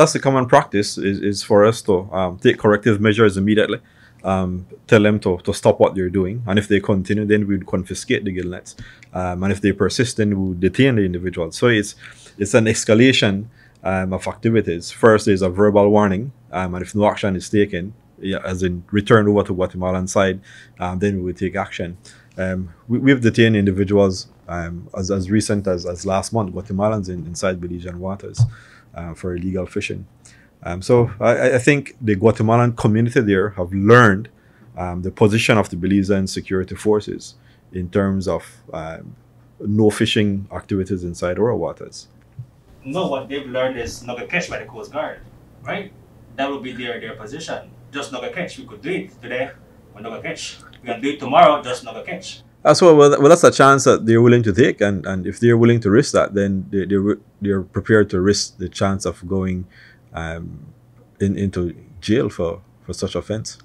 that's the common practice is, is for us to um, take corrective measures immediately. Um, tell them to, to stop what they're doing, and if they continue, then we would confiscate the gill nets, um, and if they persist, then we would detain the individual. So it's it's an escalation um, of activities. First, there's a verbal warning, um, and if no action is taken, yeah, as in returned over to Guatemalan side, um, then we will take action. Um, we, have detained individuals um, as, as recent as, as last month, Guatemalans in, inside Belizean waters uh, for illegal fishing. Um, so I, I, think the Guatemalan community there have learned um, the position of the Belizean security forces in terms of um, no fishing activities inside our waters. No, what they've learned is not catch by the Coast Guard, right? That will be their, their position. Just not a catch. We could do it today, but not catch. We can do it tomorrow, just not catch. As well, well, that's a chance that they're willing to take, and, and if they're willing to risk that, then they, they're, they're prepared to risk the chance of going um, in, into jail for, for such offense.